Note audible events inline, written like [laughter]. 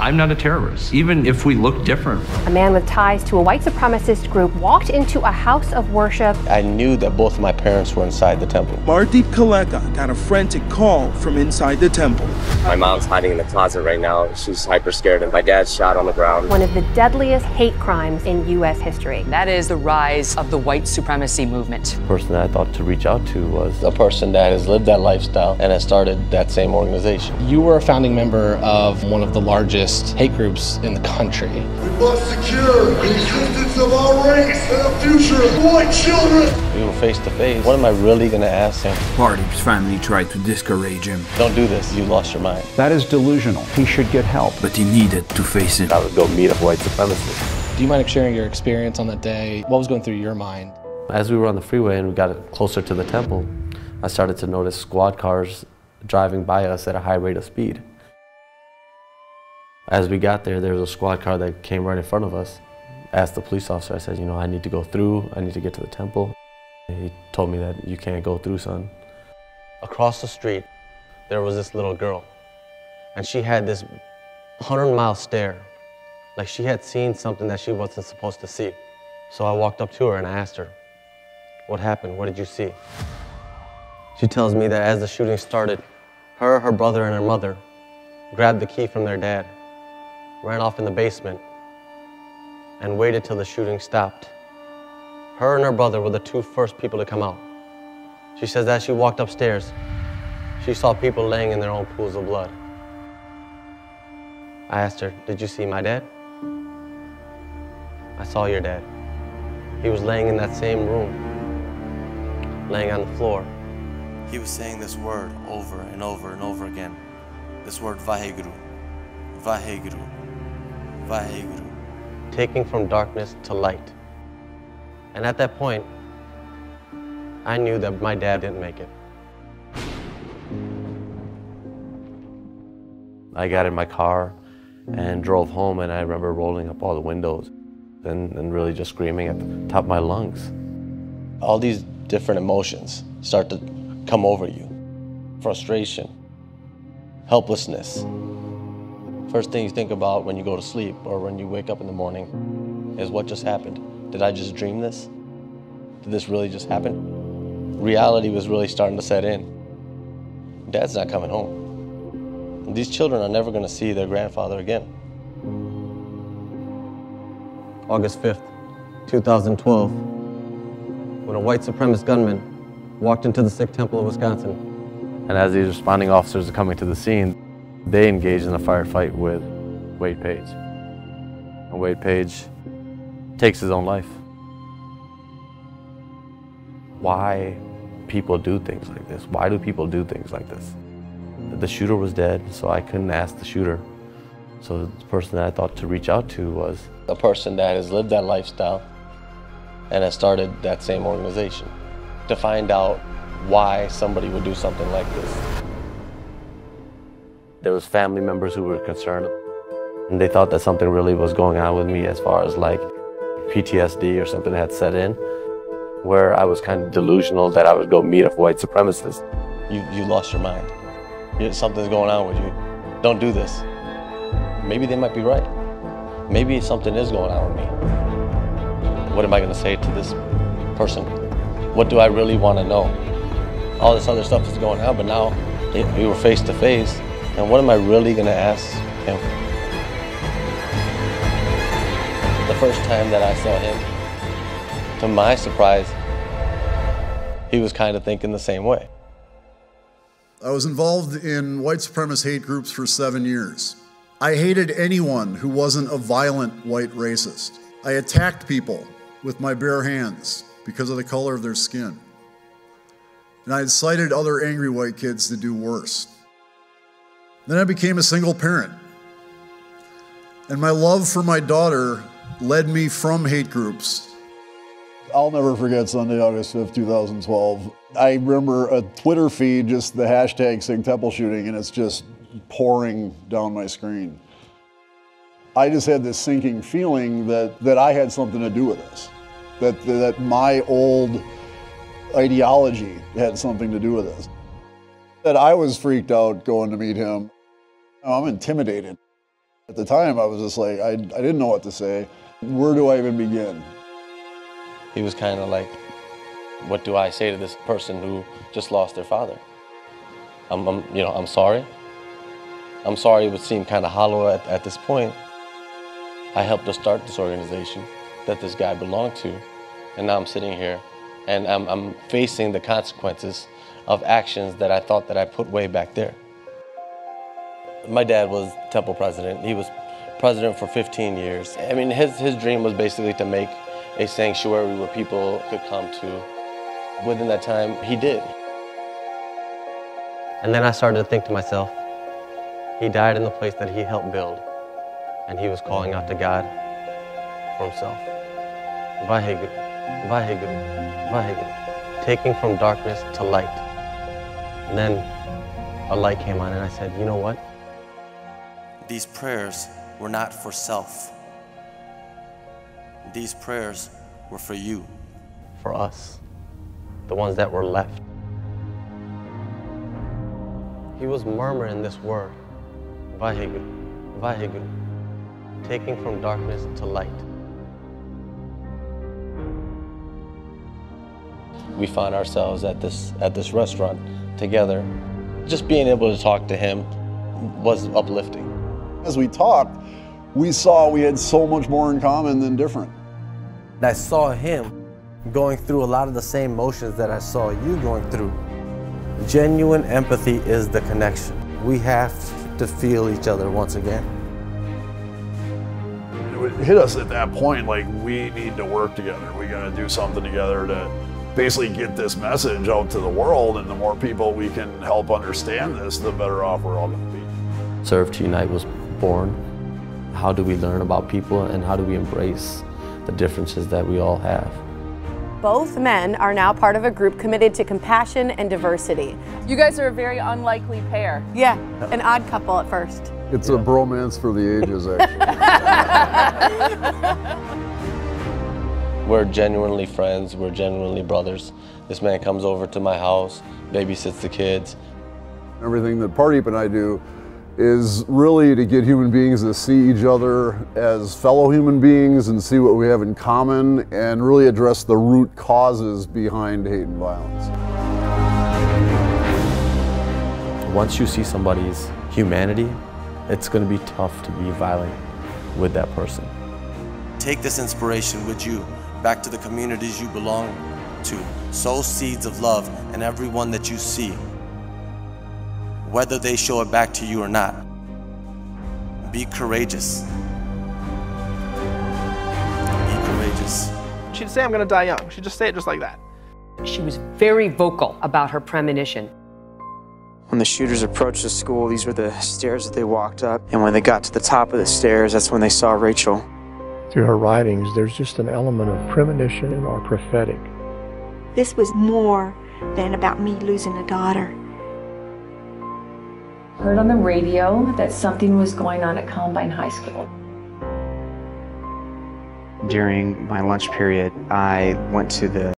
I'm not a terrorist, even if we look different. A man with ties to a white supremacist group walked into a house of worship. I knew that both of my parents were inside the temple. Pardeep Kaleka got a frantic call from inside the temple. My mom's hiding in the closet right now. She's hyper scared, and my dad's shot on the ground. One of the deadliest hate crimes in U.S. history. That is the rise of the white supremacy movement. The person that I thought to reach out to was a person that has lived that lifestyle and has started that same organization. You were a founding member of one of the largest hate groups in the country. We must secure the existence of our race and the future of white children. We were face to face. What am I really going to ask him? Pardeep's family tried to discourage him. Don't do this. You lost your mind. That is delusional. He should get help. But he needed to face it. I would go meet a white supremacist. Do you mind sharing your experience on that day? What was going through your mind? As we were on the freeway and we got closer to the temple, I started to notice squad cars driving by us at a high rate of speed. As we got there, there was a squad car that came right in front of us. Asked the police officer, I said, you know, I need to go through, I need to get to the temple. He told me that you can't go through, son. Across the street, there was this little girl, and she had this 100 mile stare, like she had seen something that she wasn't supposed to see. So I walked up to her and I asked her, what happened? What did you see? She tells me that as the shooting started, her, her brother, and her mother grabbed the key from their dad ran off in the basement, and waited till the shooting stopped. Her and her brother were the two first people to come out. She says that as she walked upstairs, she saw people laying in their own pools of blood. I asked her, Did you see my dad? I saw your dad. He was laying in that same room, laying on the floor. He was saying this word over and over and over again. This word Vaheguru. Vaheguru. Vaheguru. Taking from darkness to light. And at that point, I knew that my dad didn't make it. I got in my car and drove home, and I remember rolling up all the windows and, and really just screaming at the top of my lungs. All these different emotions start to come over you frustration, helplessness. First thing you think about when you go to sleep or when you wake up in the morning is what just happened. Did I just dream this? Did this really just happen? Reality was really starting to set in. Dad's not coming home. These children are never going to see their grandfather again. August 5th, 2012, when a white supremacist gunman walked into the Sikh temple of Wisconsin. And as these responding officers are coming to the scene, they engaged in a firefight with Wade Page. And Wade Page takes his own life. Why people do things like this? Why do people do things like this? The shooter was dead, so I couldn't ask the shooter. So the person that I thought to reach out to was a person that has lived that lifestyle and has started that same organization to find out why somebody would do something like this. There was family members who were concerned and they thought that something really was going on with me as far as like PTSD or something had set in where I was kind of delusional that I would go meet a white supremacist. You, you lost your mind. something's going on with you. Don't do this. Maybe they might be right. Maybe something is going on with me. What am I going to say to this person? What do I really want to know? All this other stuff is going on, but now we were face to face. And what am I really going to ask him? The first time that I saw him, to my surprise, he was kind of thinking the same way. I was involved in white supremacist hate groups for seven years. I hated anyone who wasn't a violent white racist. I attacked people with my bare hands because of the color of their skin. And I incited other angry white kids to do worse. Then I became a single parent. And my love for my daughter led me from hate groups. I'll never forget Sunday, August 5th, 2012. I remember a Twitter feed, just the hashtag Sikh Temple shooting, and it's just pouring down my screen. I just had this sinking feeling that, that I had something to do with this, that, that my old ideology had something to do with this. That I was freaked out going to meet him. I'm intimidated. At the time, I was just like, I, I didn't know what to say. Where do I even begin? He was kind of like, what do I say to this person who just lost their father? I'm, I'm you know, I'm sorry. I'm sorry it would seem kind of hollow at, at this point. I helped to start this organization that this guy belonged to, and now I'm sitting here and I'm, I'm facing the consequences of actions that I thought that I put way back there. My dad was Temple president. He was president for 15 years. I mean, his, his dream was basically to make a sanctuary where people could come to. Within that time, he did. And then I started to think to myself, he died in the place that he helped build, and he was calling out to God for himself. Vaheguru, Vaheguru, Vaheguru, taking from darkness to light. And then a light came on, and I said, you know what? These prayers were not for self. These prayers were for you. For us, the ones that were left. He was murmuring this word, Vaheguru, Vaheguru, taking from darkness to light. We found ourselves at this, at this restaurant together. Just being able to talk to him was uplifting. As we talked, we saw we had so much more in common than different. I saw him going through a lot of the same motions that I saw you going through. Genuine empathy is the connection. We have to feel each other once again. It would hit us at that point like we need to work together. We got to do something together to basically get this message out to the world. And the more people we can help understand this, the better off we're all going to be. Serve to Unite was born. How do we learn about people and how do we embrace the differences that we all have? Both men are now part of a group committed to compassion and diversity. You guys are a very unlikely pair. Yeah, an odd couple at first. It's a bromance for the ages, [laughs] actually. [laughs] we're genuinely friends, we're genuinely brothers. This man comes over to my house, babysits the kids. Everything that Pardeep and I do is really to get human beings to see each other as fellow human beings and see what we have in common and really address the root causes behind hate and violence. Once you see somebody's humanity, it's going to be tough to be violent with that person. Take this inspiration with you back to the communities you belong to. Sow seeds of love in everyone that you see whether they show it back to you or not. Be courageous. Be courageous. She'd say, I'm going to die young. She'd just say it just like that. She was very vocal about her premonition. When the shooters approached the school, these were the stairs that they walked up. And when they got to the top of the stairs, that's when they saw Rachel. Through her writings, there's just an element of premonition or prophetic. This was more than about me losing a daughter heard on the radio that something was going on at Columbine High School. During my lunch period, I went to the